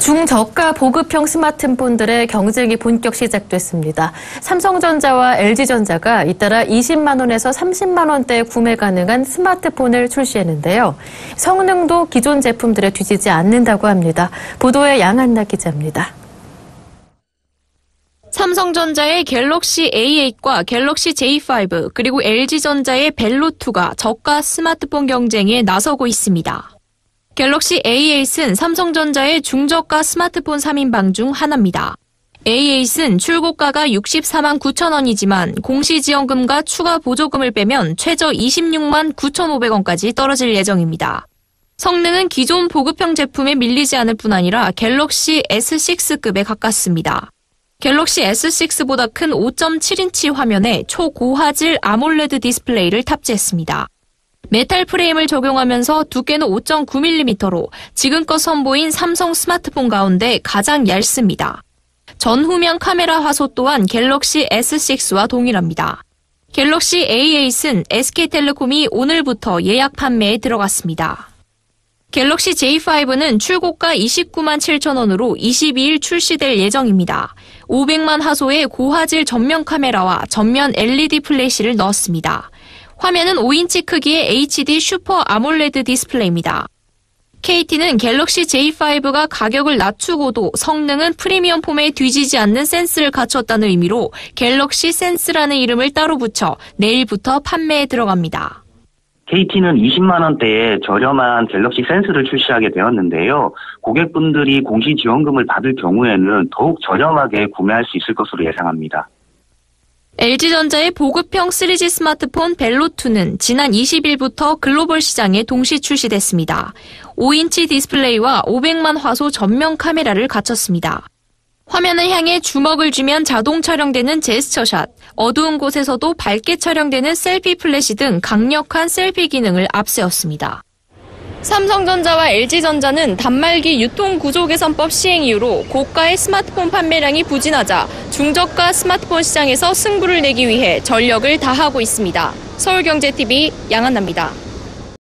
중저가 보급형 스마트폰들의 경쟁이 본격 시작됐습니다. 삼성전자와 LG전자가 잇따라 20만 원에서 30만 원대에 구매 가능한 스마트폰을 출시했는데요. 성능도 기존 제품들에 뒤지지 않는다고 합니다. 보도에 양한나 기자입니다. 삼성전자의 갤럭시 A8과 갤럭시 J5 그리고 LG전자의 벨로2가 저가 스마트폰 경쟁에 나서고 있습니다. 갤럭시 A8은 삼성전자의 중저가 스마트폰 3인방 중 하나입니다. A8은 출고가가 64만 9천 원이지만 공시지원금과 추가 보조금을 빼면 최저 26만 9,500원까지 떨어질 예정입니다. 성능은 기존 보급형 제품에 밀리지 않을 뿐 아니라 갤럭시 S6급에 가깝습니다. 갤럭시 S6보다 큰 5.7인치 화면에 초고화질 아몰레드 디스플레이를 탑재했습니다. 메탈 프레임을 적용하면서 두께는 5.9mm로 지금껏 선보인 삼성 스마트폰 가운데 가장 얇습니다. 전후면 카메라 화소 또한 갤럭시 S6와 동일합니다. 갤럭시 A8은 SK텔레콤이 오늘부터 예약 판매에 들어갔습니다. 갤럭시 J5는 출고가 29만 7천 원으로 22일 출시될 예정입니다. 500만 화소의 고화질 전면 카메라와 전면 LED 플래시를 넣었습니다. 화면은 5인치 크기의 HD 슈퍼 아몰레드 디스플레이입니다. KT는 갤럭시 J5가 가격을 낮추고도 성능은 프리미엄 폰에 뒤지지 않는 센스를 갖췄다는 의미로 갤럭시 센스라는 이름을 따로 붙여 내일부터 판매에 들어갑니다. KT는 20만 원대의 저렴한 갤럭시 센스를 출시하게 되었는데요. 고객분들이 공시 지원금을 받을 경우에는 더욱 저렴하게 구매할 수 있을 것으로 예상합니다. LG전자의 보급형 3G 스마트폰 벨로2는 지난 20일부터 글로벌 시장에 동시 출시됐습니다. 5인치 디스플레이와 500만 화소 전면 카메라를 갖췄습니다. 화면을 향해 주먹을 쥐면 자동 촬영되는 제스처샷, 어두운 곳에서도 밝게 촬영되는 셀피 플래시 등 강력한 셀피 기능을 앞세웠습니다. 삼성전자와 LG전자는 단말기 유통구조 개선법 시행 이후로 고가의 스마트폰 판매량이 부진하자 중저가 스마트폰 시장에서 승부를 내기 위해 전력을 다하고 있습니다. 서울경제TV 양한나입니다.